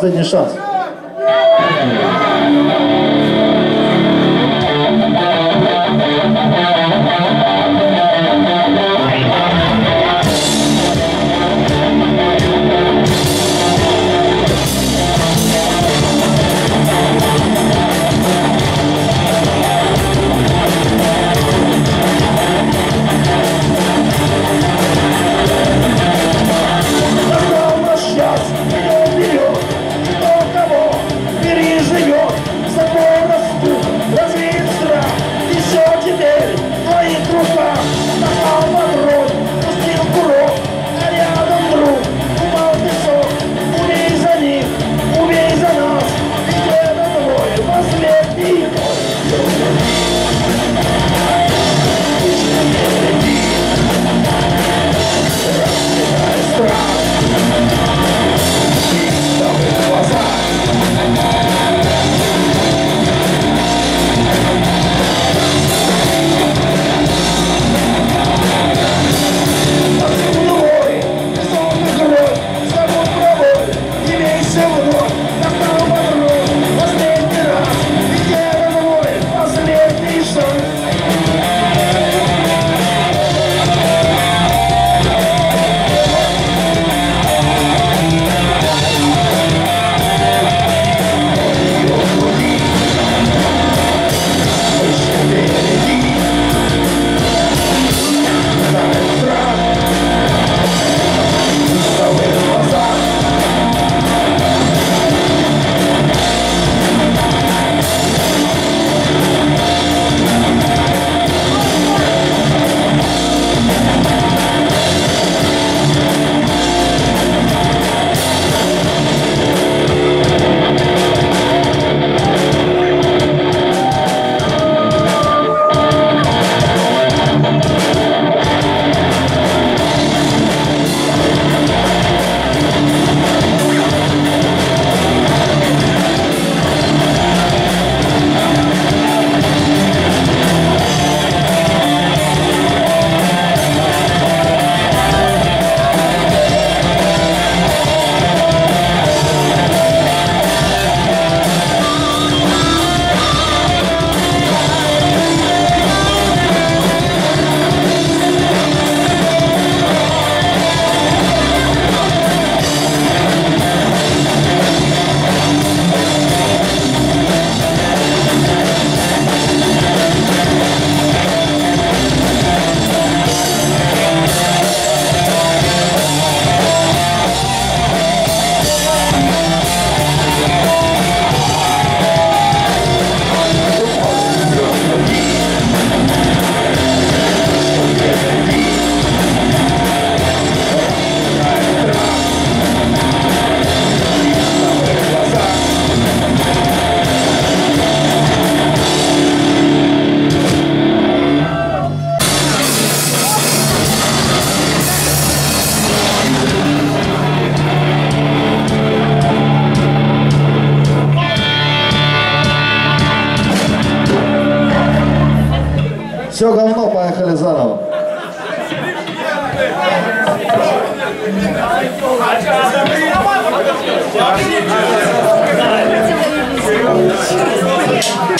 последний шанс.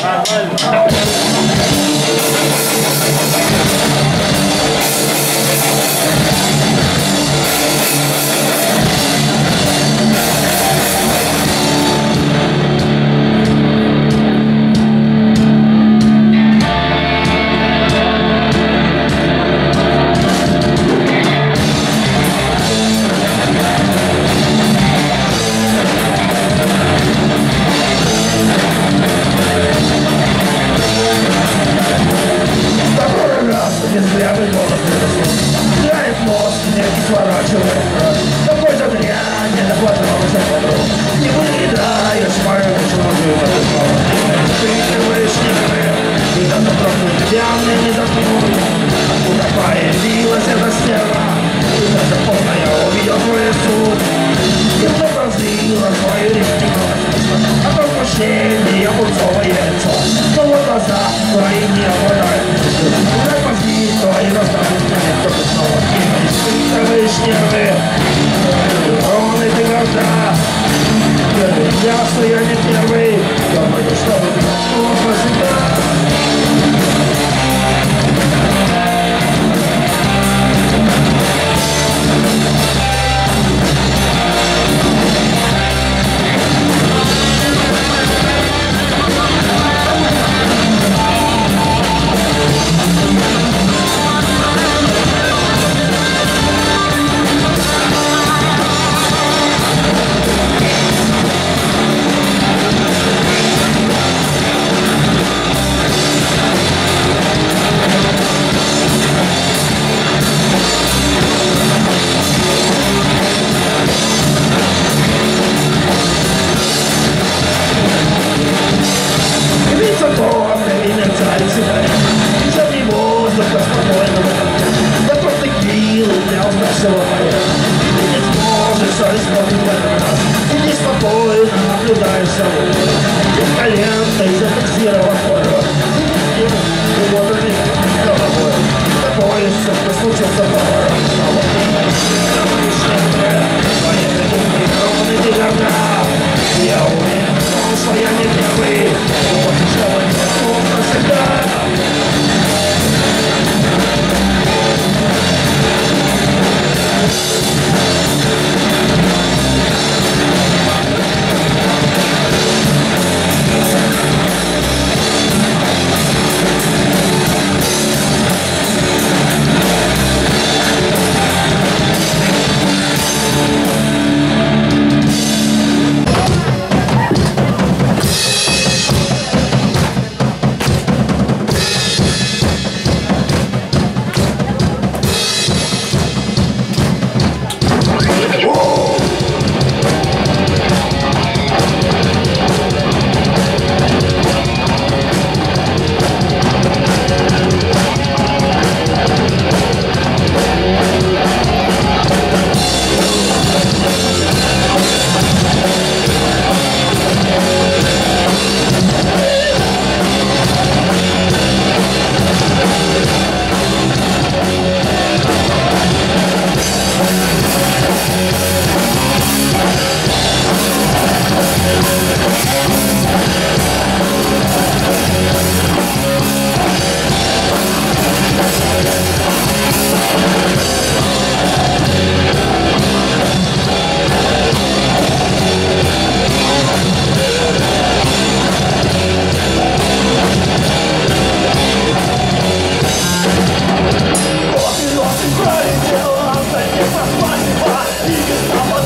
Bye.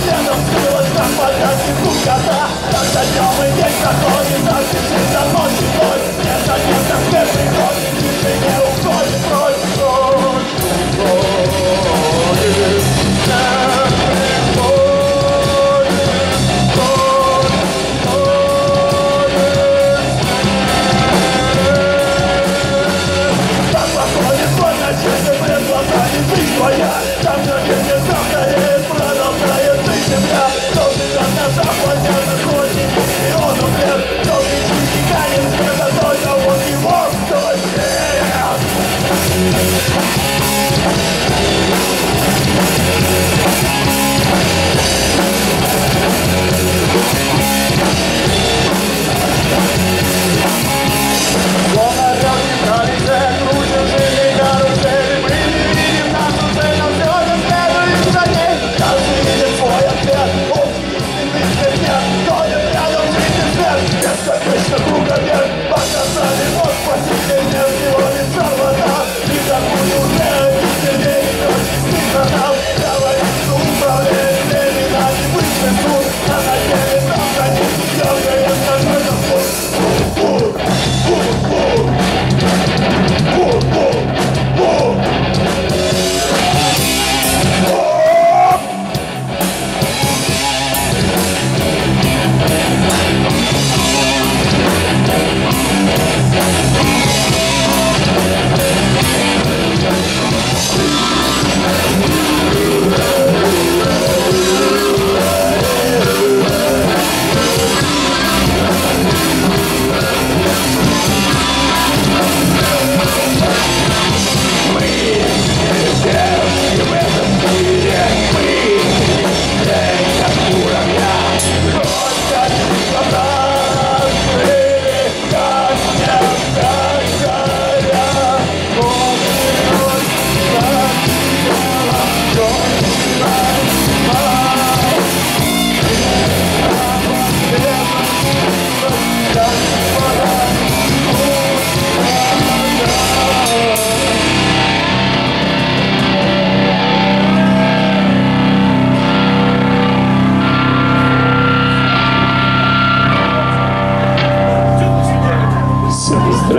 следом скрылась, как пока секунда, когда днем и день проходит, так и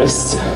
счастья.